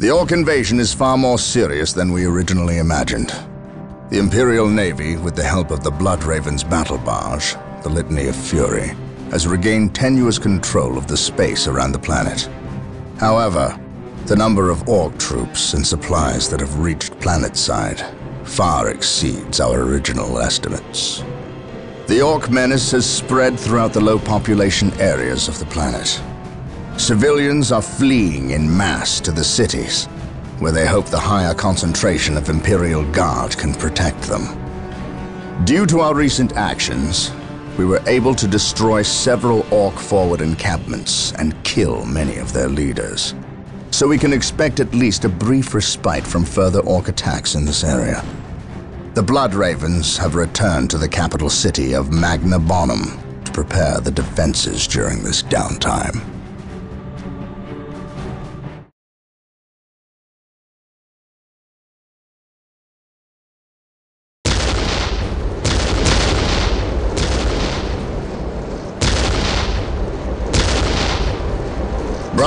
The Ork invasion is far more serious than we originally imagined. The Imperial Navy, with the help of the Blood Raven's battle barge, the Litany of Fury, has regained tenuous control of the space around the planet. However, the number of Ork troops and supplies that have reached planetside far exceeds our original estimates. The Ork menace has spread throughout the low population areas of the planet. Civilians are fleeing in mass to the cities, where they hope the higher concentration of Imperial Guard can protect them. Due to our recent actions, we were able to destroy several Ork forward encampments and kill many of their leaders. So we can expect at least a brief respite from further Ork attacks in this area. The Blood Ravens have returned to the capital city of Magna Bonum to prepare the defenses during this downtime.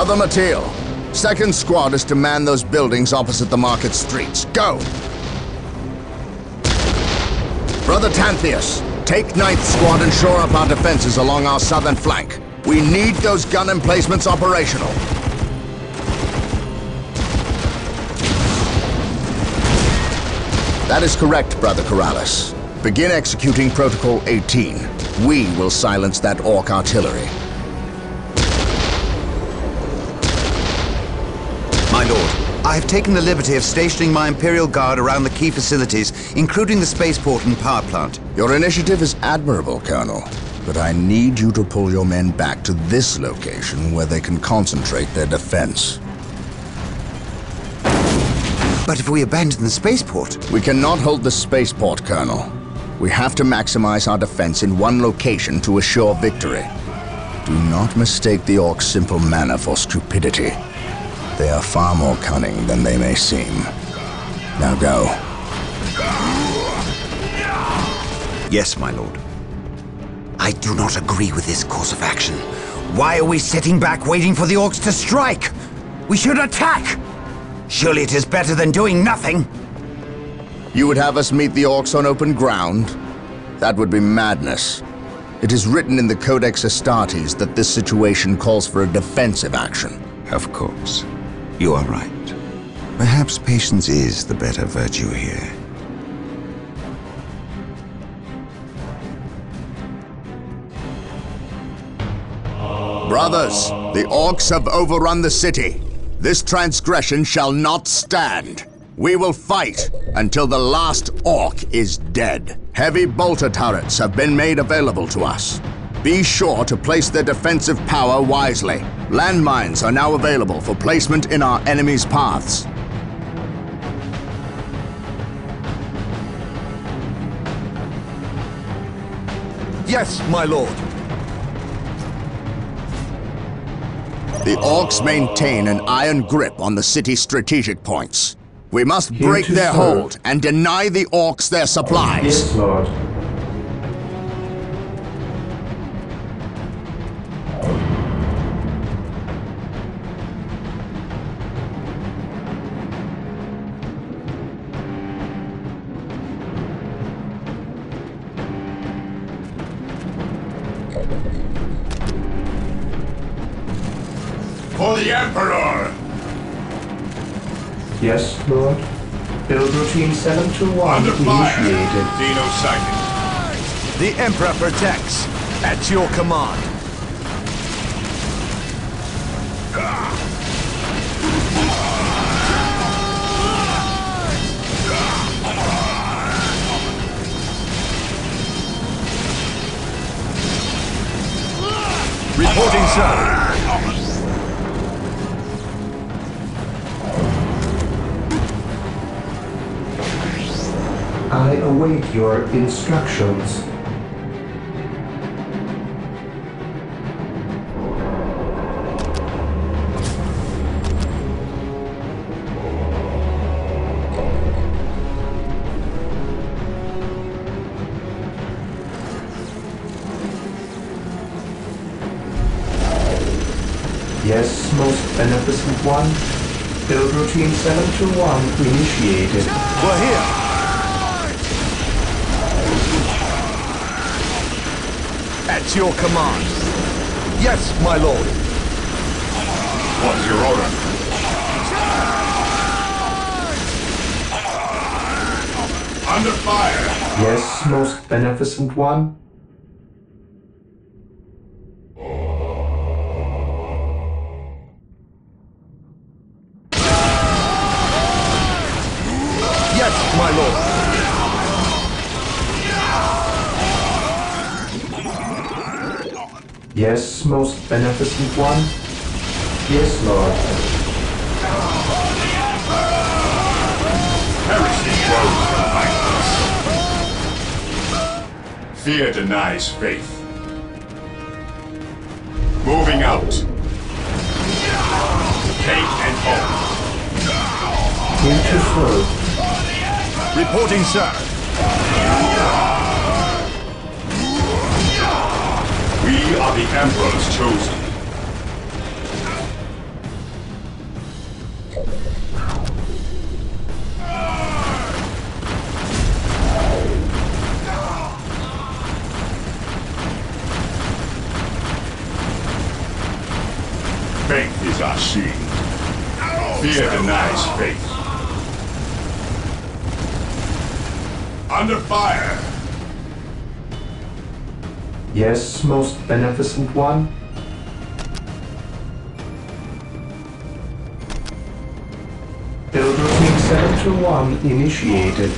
Brother Mateel, second squad is to man those buildings opposite the market streets. Go! Brother Tantheus, take ninth squad and shore up our defenses along our southern flank. We need those gun emplacements operational. That is correct, Brother Keralis. Begin executing Protocol 18. We will silence that Ork artillery. My lord, I have taken the liberty of stationing my Imperial Guard around the key facilities, including the spaceport and power plant. Your initiative is admirable, Colonel. But I need you to pull your men back to this location where they can concentrate their defense. But if we abandon the spaceport... We cannot hold the spaceport, Colonel. We have to maximize our defense in one location to assure victory. Do not mistake the Ork's simple manner for stupidity. They are far more cunning than they may seem. Now go. Yes, my lord. I do not agree with this course of action. Why are we sitting back waiting for the Orks to strike? We should attack! Surely it is better than doing nothing. You would have us meet the Orks on open ground? That would be madness. It is written in the Codex Astartes that this situation calls for a defensive action. Of course. You are right. Perhaps patience is the better virtue here. Brothers, the Orks have overrun the city. This transgression shall not stand. We will fight until the last Ork is dead. Heavy bolter turrets have been made available to us. Be sure to place their defensive power wisely. Landmines are now available for placement in our enemy's paths. Yes, my lord. The Orks maintain an iron grip on the city's strategic points. We must Here break their serve. hold and deny the Orks their supplies. Yes, Lord. 7 initiated. Dino. The Emperor protects. At your command. Reporting, sir. I await your instructions. Yes, most beneficent one. Build routine 721 initiated. We're here. At your command. Yes, my lord. What's your order? Under fire! Yes, most beneficent one. Most beneficent one. Yes, Lord. Heresy grows. Fear denies faith. Moving out. Take and hold. Here to serve. Reporting, sir. We are the Emperor's chosen. Faith is our shield. Fear denies faith. Under fire! Yes, most beneficent one. Build routine 721 initiated.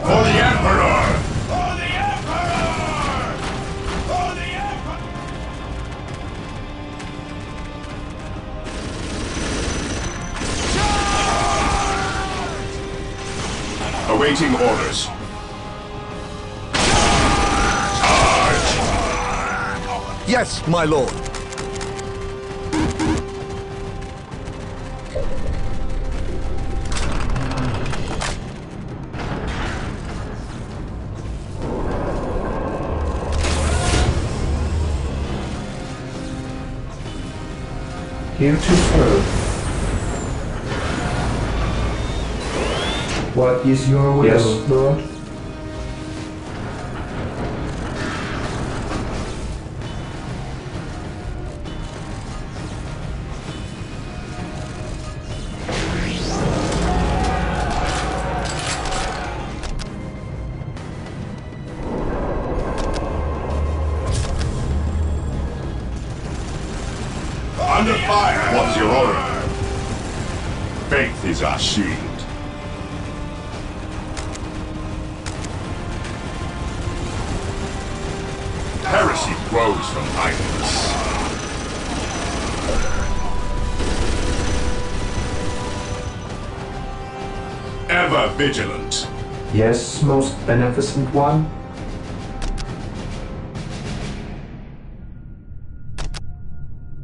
For the Emperor! Awaiting orders. Yes, my lord. Here to serve. What is your will, Yes. Lord? Heresy grows from idleness. Ever vigilant. Yes, most beneficent one.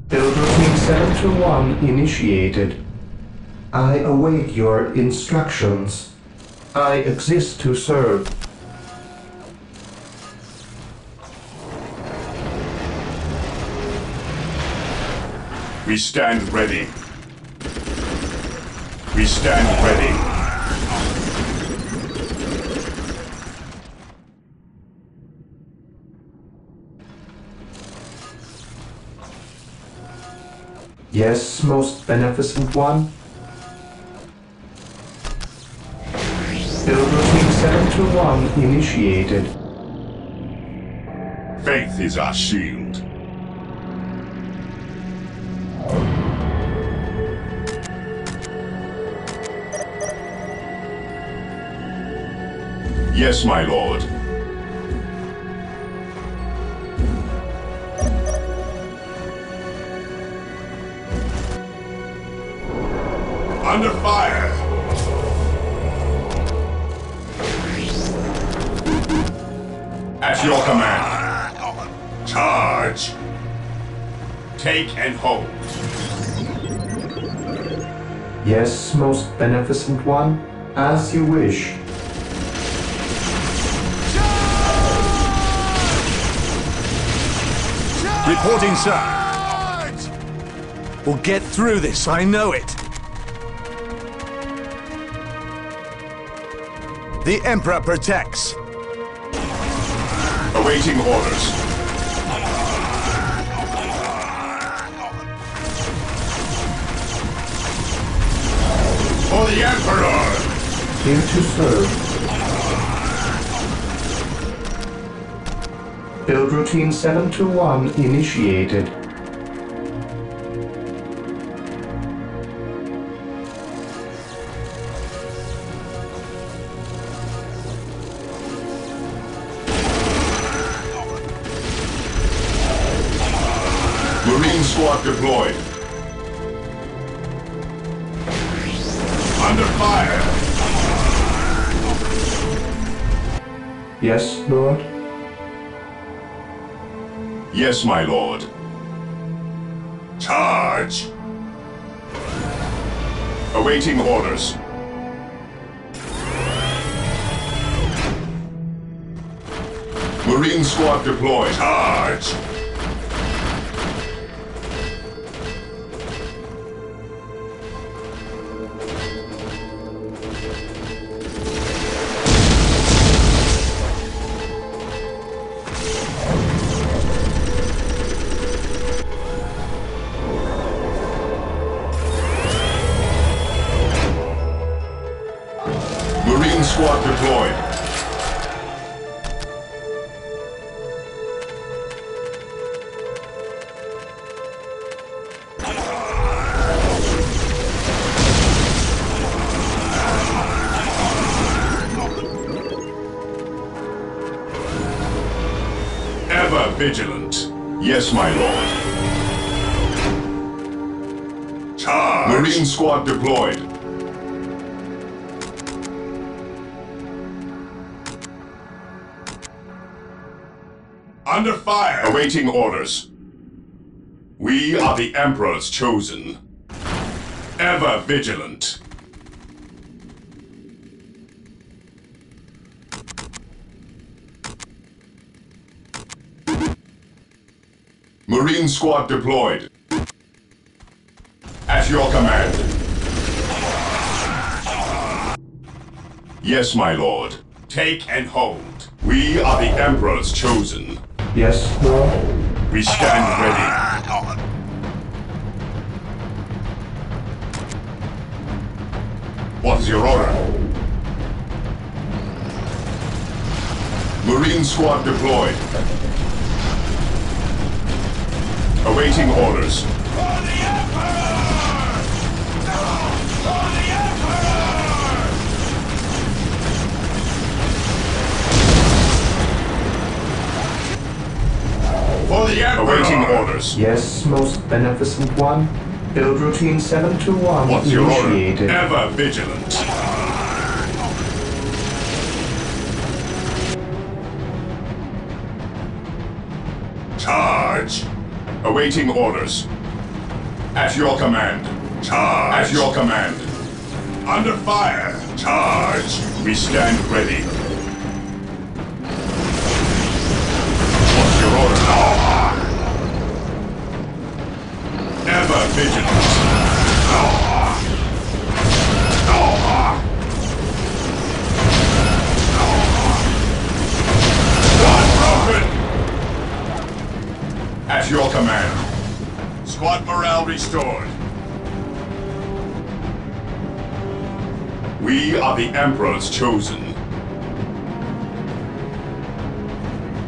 Build routine 721 initiated. I await your instructions. I exist to serve. We stand ready. We stand ready. Yes, most beneficent one. Build routine 721 initiated. Faith is our shield. Yes, my lord. Under fire! At your command. Charge! Take and hold. Yes, most beneficent one. As you wish. Reporting, sir. We'll get through this, I know it. The Emperor protects. Awaiting orders. For the Emperor! Here to serve. Build routine 721 initiated. Marine squad deployed. Under fire! Yes, Lord? Yes, my lord. Charge! Awaiting orders. Marine squad deployed. Charge! Awaiting orders. We are the Emperor's chosen. Ever vigilant. Marine squad deployed. At your command. Yes, my lord. Take and hold. We are the Emperor's chosen. Yes, Lord? We stand ready. What's your order? Marine squad deployed. Awaiting orders. For Awaiting orders. Yes, most beneficent one. Build routine 721 What's your order? initiated. Ever vigilant. Charge! Awaiting orders. At your command. Charge! At your command. Under fire. Charge! We stand ready. Restored. We are the Emperor's chosen.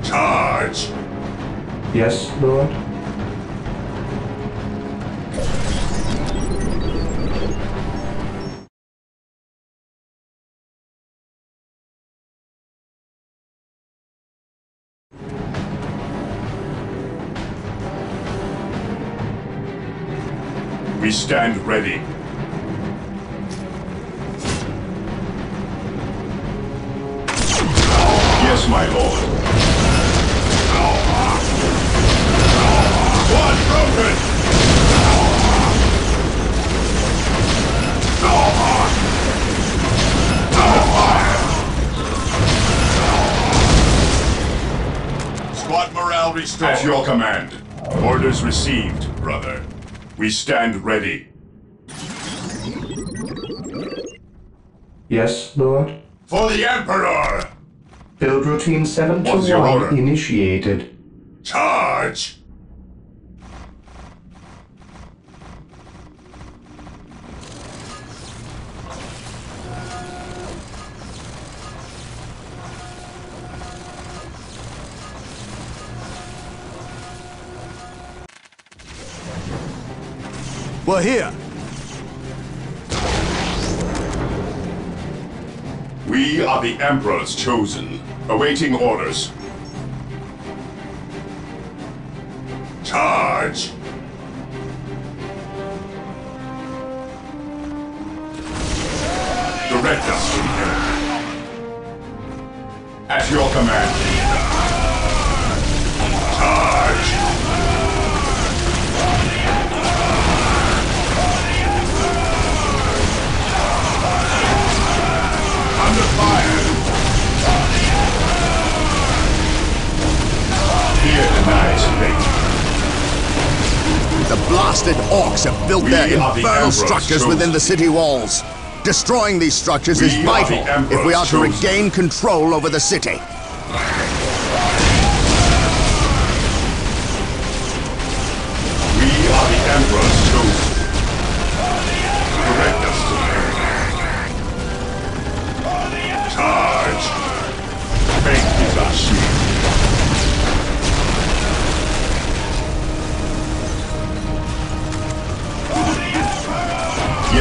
Charge! Yes, Lord? Stand ready. Yes, my lord. Squad broken! Squad morale restored. At your command. Orders received, brother. We stand ready. Yes, Lord? For the Emperor! Build routine What's your 721 order? initiated. Charge! We're here. We are the Emperor's chosen, awaiting orders. Charge! Direct us to the. At your command. Charge! Fear denies faith. The blasted orks have built We their are the infernal structures chosen. within the city walls. Destroying these structures We is vital if we are to chosen. regain control over the city. We are the Emperor's chosen. Direct us. Charge! Faith is our shield.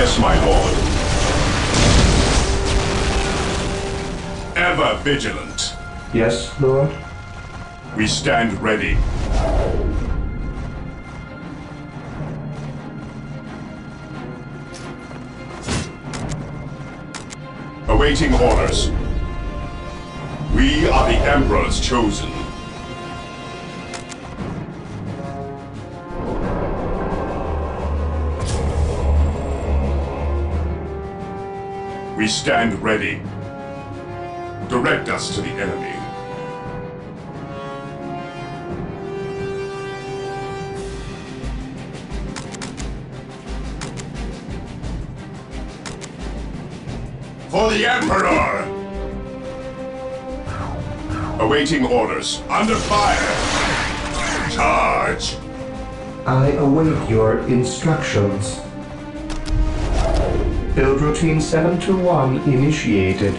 Yes, my lord. Ever vigilant. Yes, Lord? We stand ready. Awaiting orders. We are the Emperor's chosen. We stand ready. Direct us to the enemy. For the Emperor! Awaiting orders. Under fire! Charge! I await your instructions. Routine 721 initiated.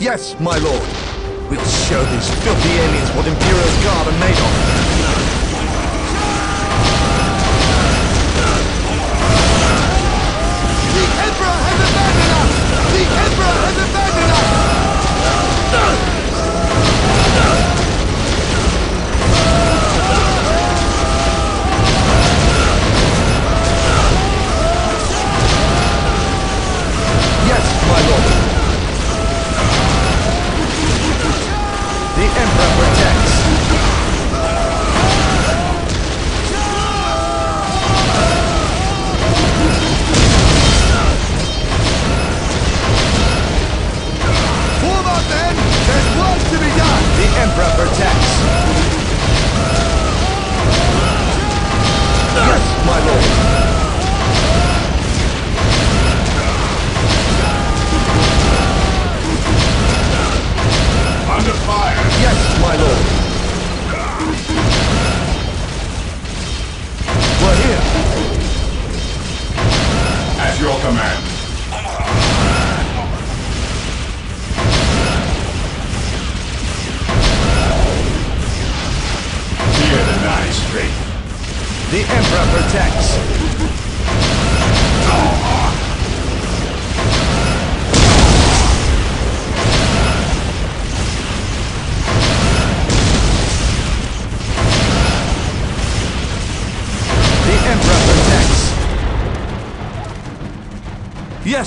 Yes, my lord. We'll show these filthy aliens what Imperial Guard are made of.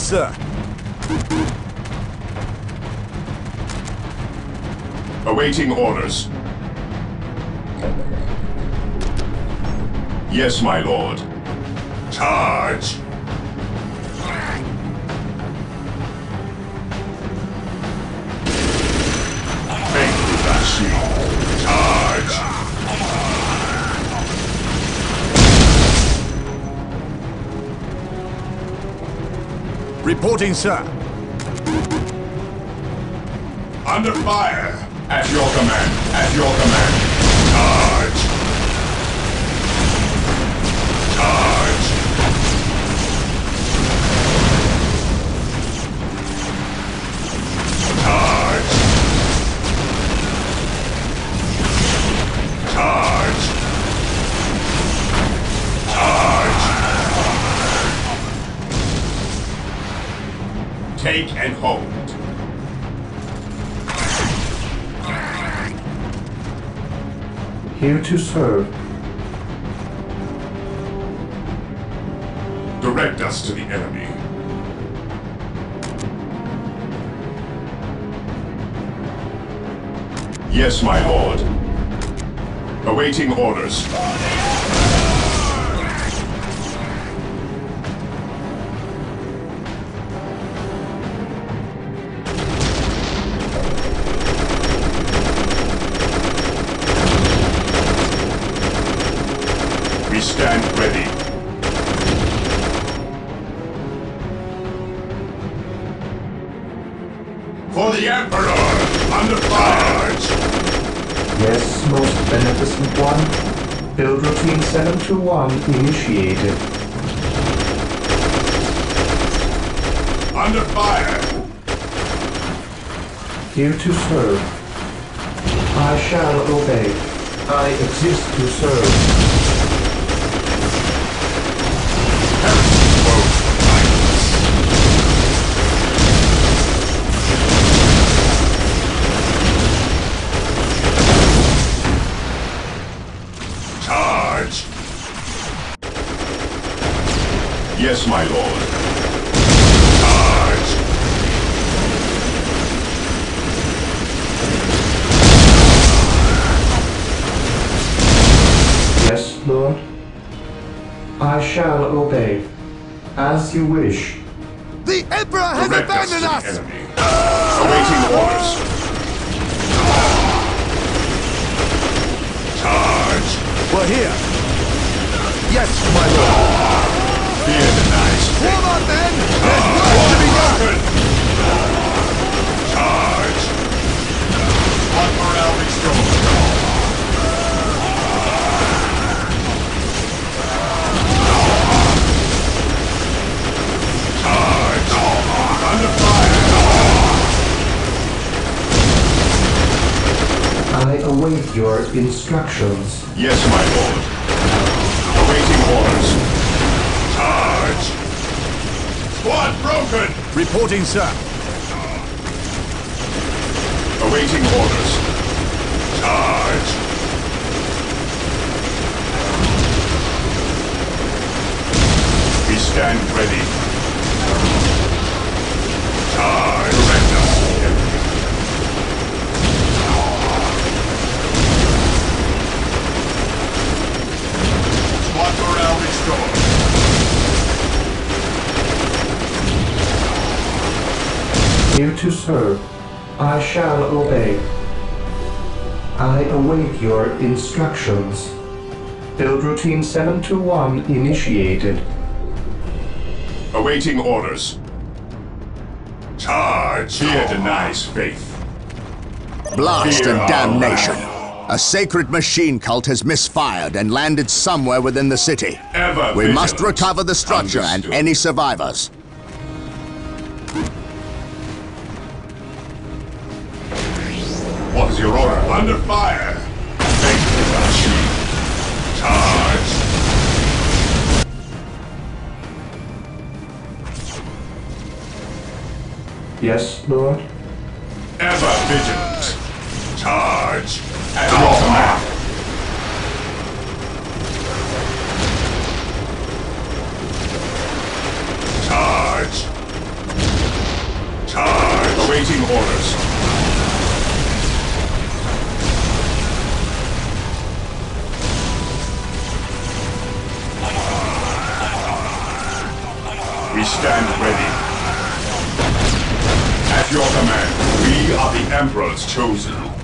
Sir. Awaiting orders. Yes, my lord. Charge! Reporting, sir. Under fire! At your command! At your command! Charge! Here to serve. Direct us to the enemy. Yes, my lord. Awaiting orders. Beneficent one. Build routine 721 initiated. Under fire! Here to serve. I shall obey. I exist to serve. Obey. As you wish. I await your instructions. Yes, my lord. Awaiting orders. Charge! Squad broken! Reporting, sir. Awaiting orders. Charge! We stand ready. Charge! Squad morale restored. Here to serve. I shall obey. I await your instructions. Build routine 721 initiated. Awaiting orders. Charge! Fear oh. denies faith. Blast Fear and our damnation. Wrath. A sacred machine cult has misfired and landed somewhere within the city. Ever We must recover the structure and any survivors. What is your order? Under fire! Faith is our shield. Charge! Yes, Lord? Ever vigilant. Charge! At your command. Charge! Charge! Awaiting orders. We stand ready. At your command, we are the Emperor's chosen.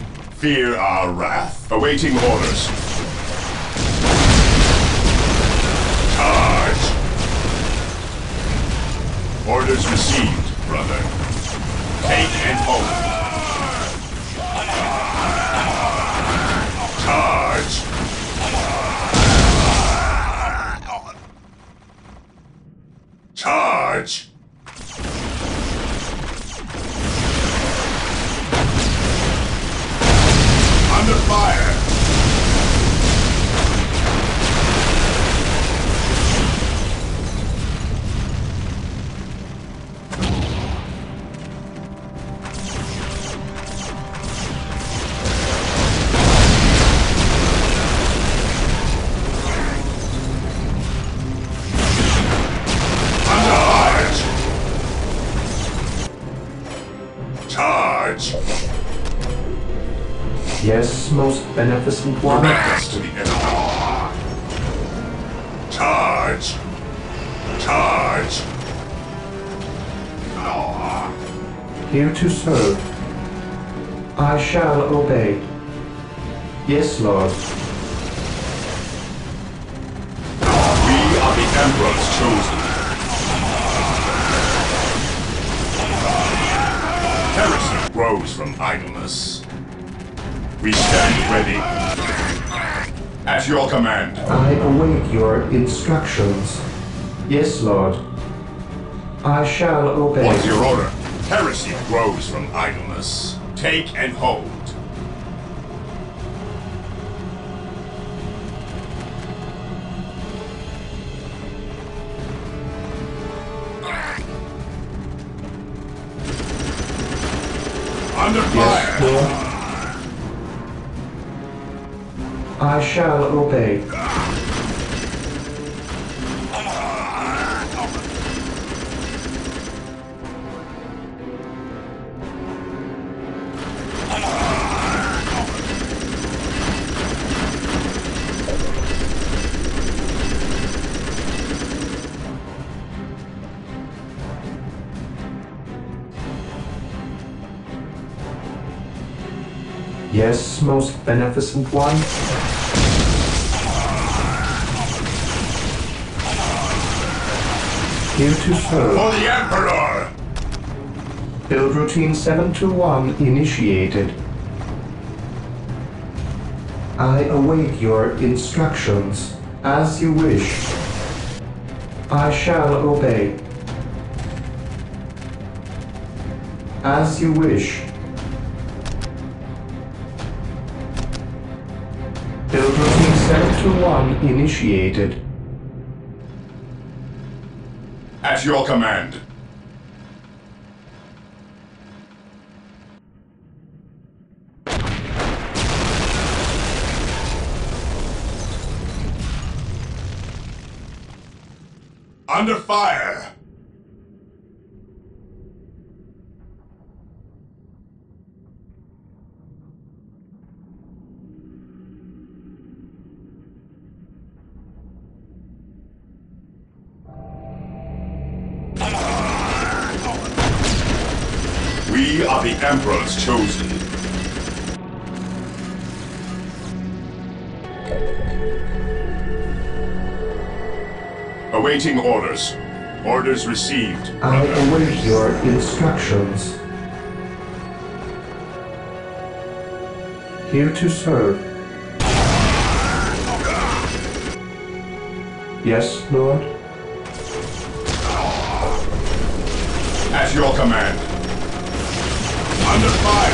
Fear our wrath. Awaiting orders. Charge! Orders received, brother. Take and hold. Yes, Lord. We are the Emperor's chosen. Heresy grows from idleness. We stand ready. At your command. I await your instructions. Yes, Lord. I shall obey. What's your order? Heresy grows from idleness. Take and hold. Shall obey. Yes, most beneficent one. Here to serve. For the Emperor! Build routine 721 initiated. I await your instructions. As you wish. I shall obey. As you wish. Build routine 721 initiated. Your command. Under fire! Chosen. Awaiting orders. Orders received. I await your instructions. Here to serve. Yes, Lord? At your command. Under fire.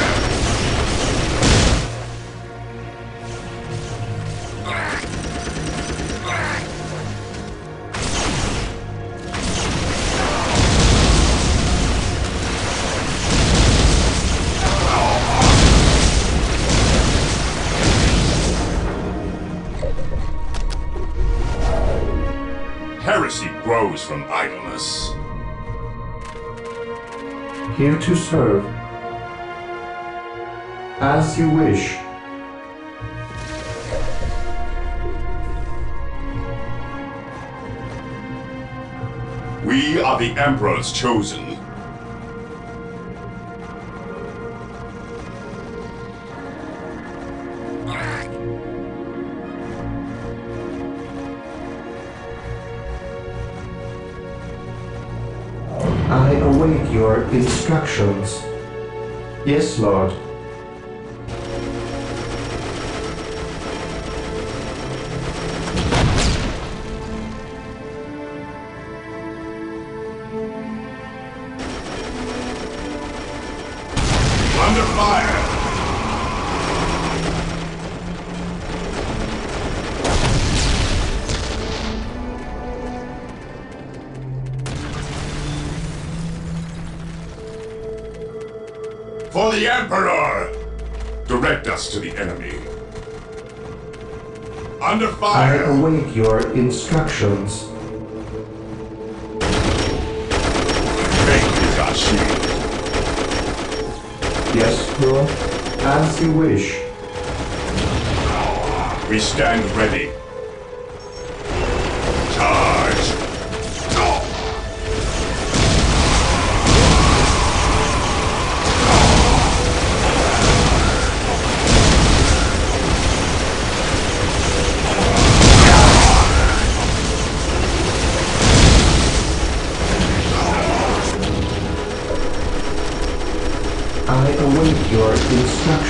Heresy grows from idleness. Here to serve. As you wish. We are the Emperor's chosen. I await your instructions. Yes, Lord. Await your instructions. Yes, Lord. As you wish. We stand ready.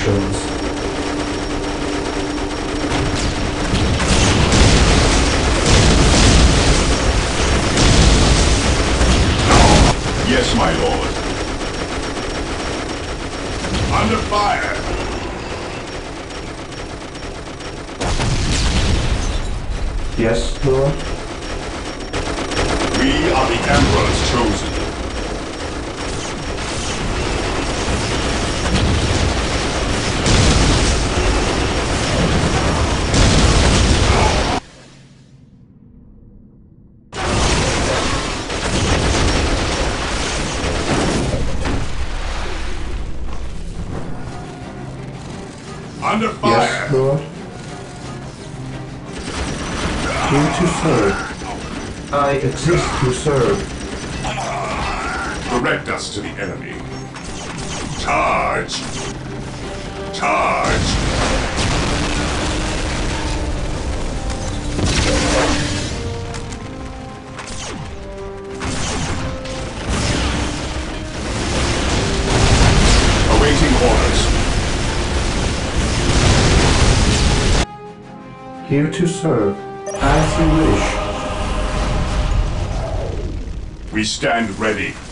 Instructions. We stand ready.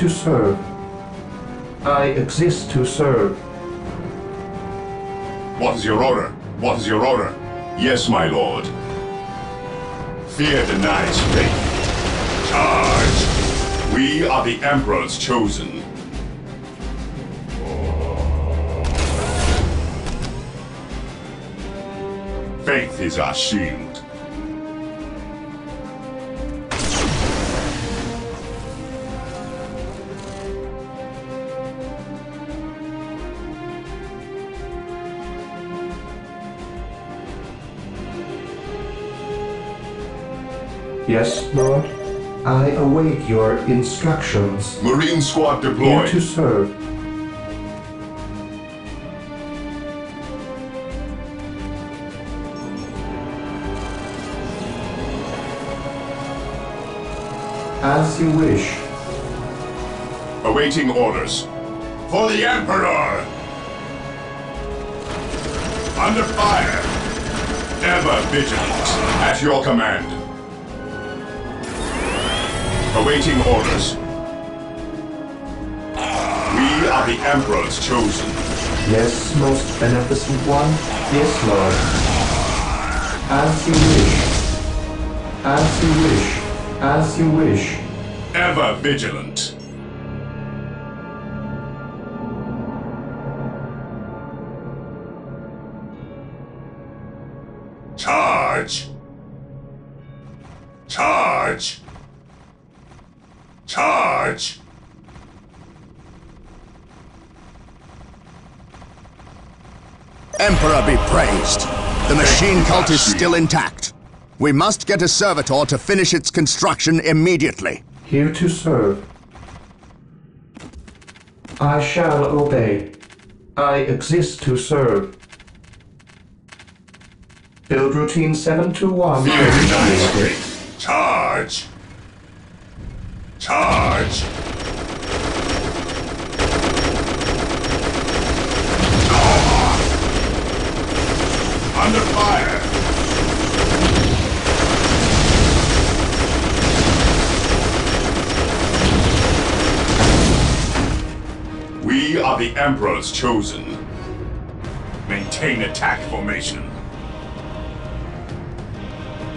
To serve. I exist to serve. What is your order? What is your order? Yes, my lord. Fear denies faith. Charge! We are the Emperor's chosen. Faith is our shield. Yes, Lord. I await your instructions. Marine squad deployed. Here to serve. As you wish. Awaiting orders. For the Emperor! Under fire! Ever vigilant. At your command. Awaiting orders. We are the Emperor's chosen. Yes, most beneficent one. Yes, Lord. As you wish. As you wish. As you wish. Ever vigilant. Emperor be praised. The machine cult is still intact. We must get a servitor to finish its construction immediately. Here to serve. I shall obey. I exist to serve. Build routine 721 Fear denies initiated. Charge! Charge! Under fire! We are the Emperor's chosen. Maintain attack formation.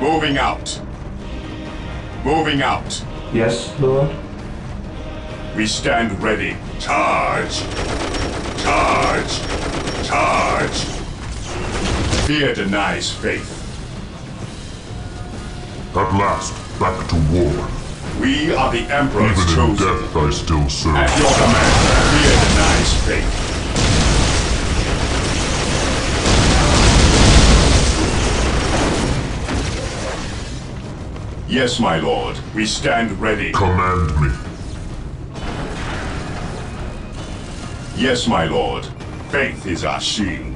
Moving out. Moving out. Yes, Lord. We stand ready. Charge! Charge! Charge! Fear denies faith. At last, back to war. We are the Emperor's Even in chosen. death I still serve. At your command, fear denies faith. Yes, my lord. We stand ready. Command me. Yes, my lord. Faith is our shield.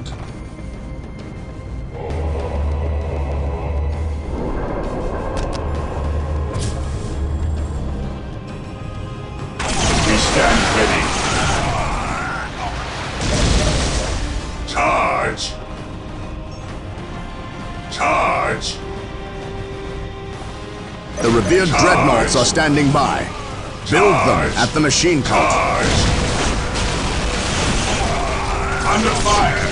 Are standing by. Build them at the machine cult. Charge! Under fire!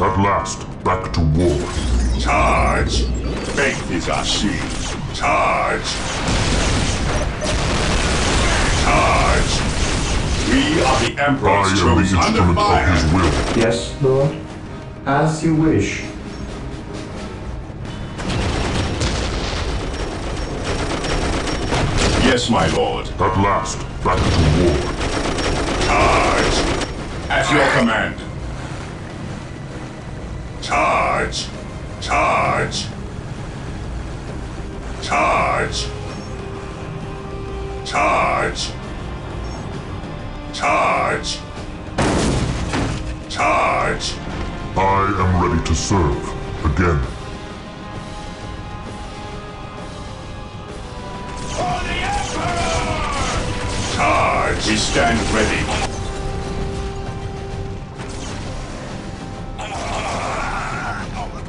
At last, back to war. Charge! Faith is our shield. Charge! Charge! We are the I Emperor's am the. Under instrument of fire! his will. Yes, Lord. As you wish. Yes, my lord. At last, back to war. Charge! At your command. Charge! Charge! Charge! Charge! Charge! Charge! I am ready to serve. Again. For the Emperor! Charge! We stand ready.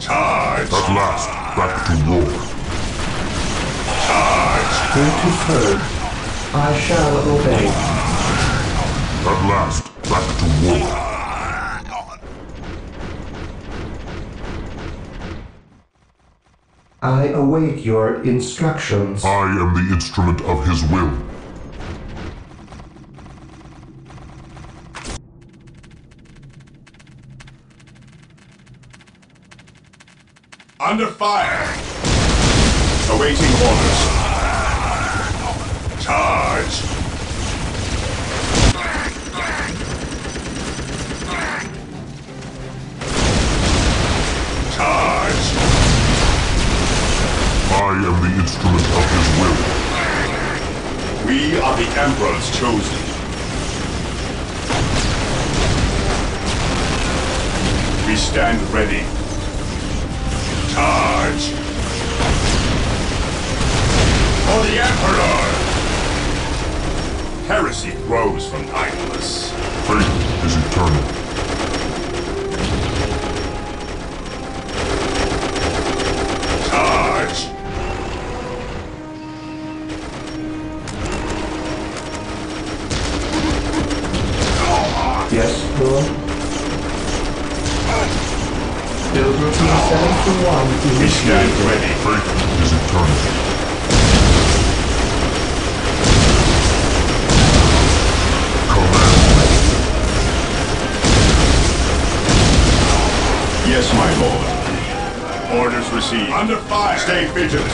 Charge! At last, back to war. Here to serve. I shall obey. At last, back to war. I await your instructions. I am the instrument of his will. Under fire! Awaiting orders. Charge! Charge! I am the instrument of his will. We are the Emperor's chosen. We stand ready. Charge! For the Emperor! Heresy grows from idleness. Faith is eternal. We stand ready. Faith is eternity. Command Yes, my lord. Orders received. Under fire. Stay vigilant.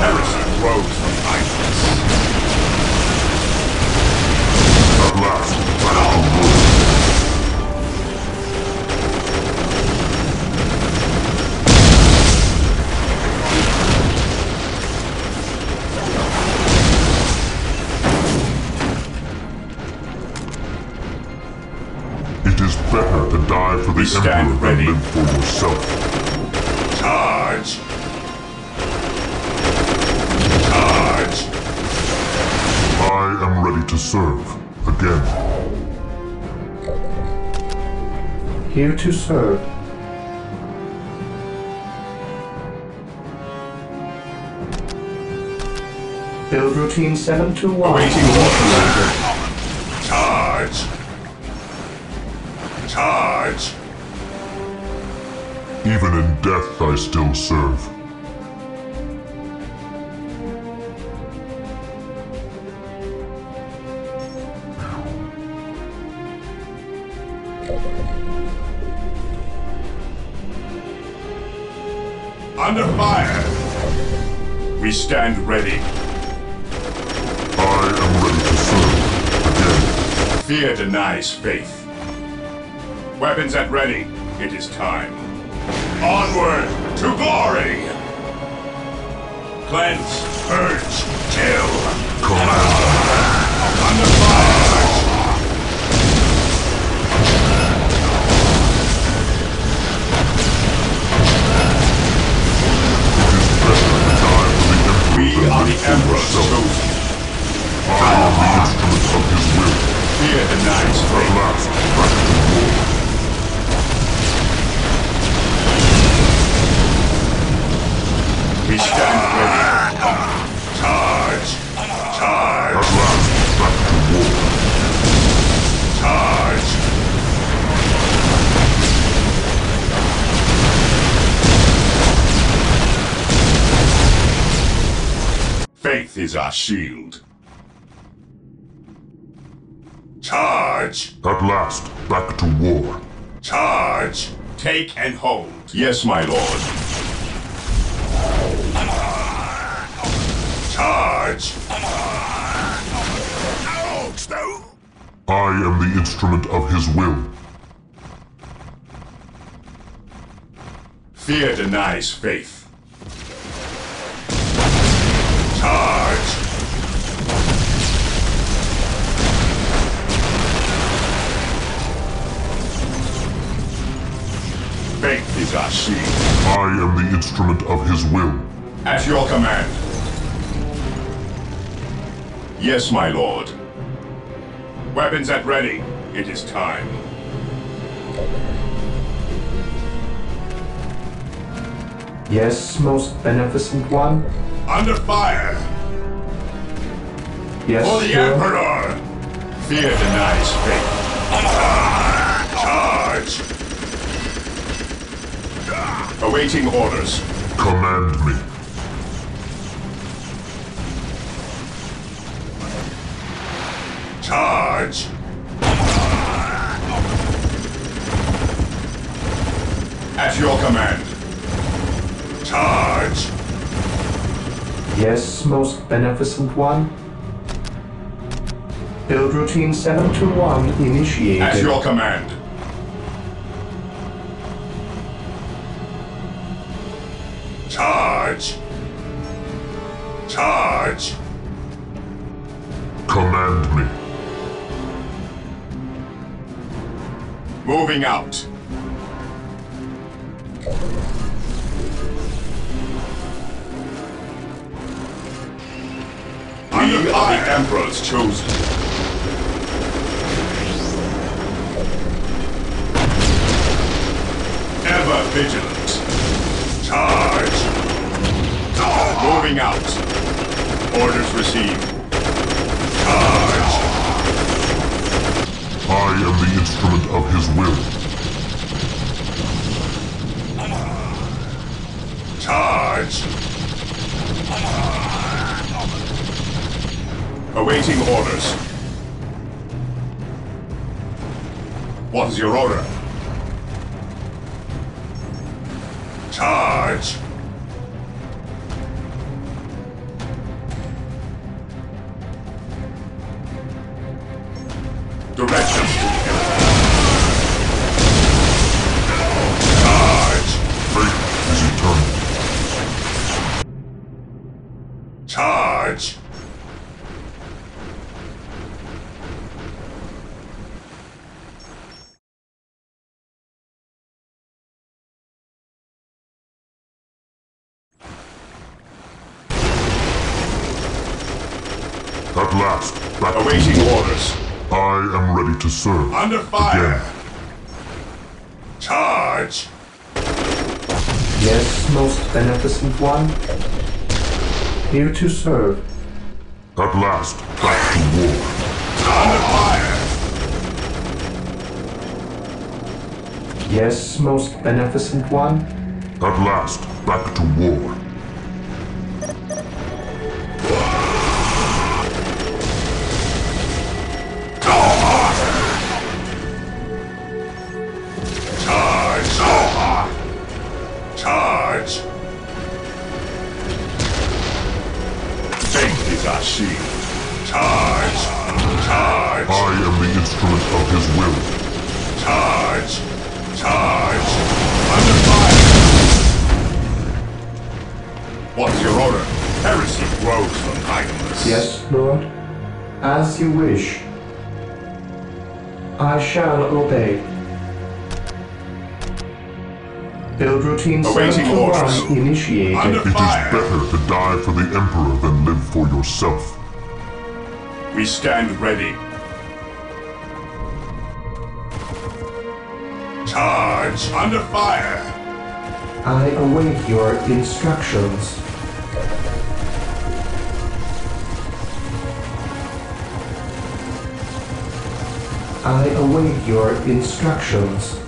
Heresy grows from idleness. at last the stand Emperor ready. than for yourself. Charge! Charge! I am ready to serve. Again. Here to serve. Build routine 721. Awaiting order. Death I still serve. Under fire! We stand ready. I am ready to serve. Again. Fear denies faith. Weapons at ready. It is time. Onward to glory! Cleanse, purge, kill! Command. Under fire! We are the Emperor's chosen. Am the instrument of his will. Fear denies faith. Shield. Charge! At last, back to war. Charge! Take and hold. Yes, my lord. Charge! I am the instrument of his will. Fear denies faith. Charge! Faith is our shield. I am the instrument of his will. At your command. Yes, my lord. Weapons at ready. It is time. Yes, most beneficent one. Under fire! Yes, For the sir. Emperor! Fear denies faith. Charge! Awaiting orders. Command me. Charge! At your command. Charge! Yes, most beneficent one. Build routine 721 initiated. At your command. Charge! Charge! Command me. Moving out. Emperor's chosen. Ever vigilant. Charge! Moving out. Orders received. Charge! I am the instrument of his will. Charge! Awaiting orders. What is your order? Charge! Awaiting orders. I am ready to serve. Under fire! Again. Charge! Yes, most beneficent one. Here to serve. At last, back to war. Under fire! Yes, most beneficent one. At last, back to war. You wish. I shall obey. Build routine Awaiting cycle orders. one initiated. Under It is fire! better to die for the Emperor than live for yourself. We stand ready. Charge! Under fire! I await your instructions. I await your instructions.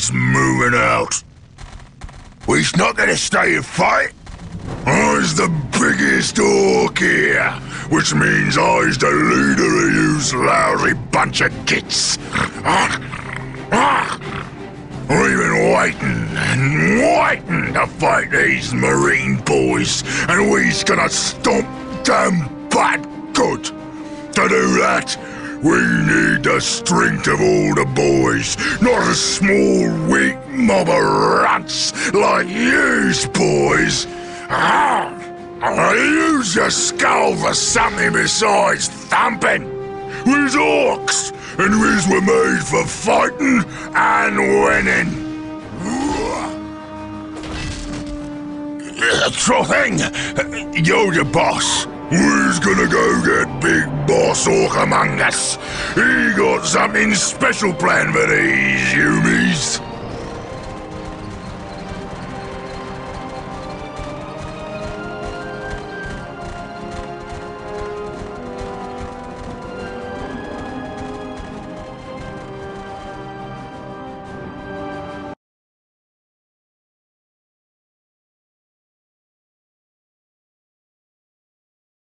We's moving out. We's not gonna stay and fight. I's the biggest Ork here, which means I's the leader of yous lousy bunch of gits. Ah, ah. We've been waiting and waiting to fight these marine boys, and we's gonna stomp them bad good. To do that, we need the strength of all the boys, not a small, weak mob of rats like yous boys. Ah, use your skull for something besides thumping. We's orks, and we's were made for fighting and winning. Sure thing. You're the boss. We's gonna go get Big Boss Ork among us. He got something special planned for these humies.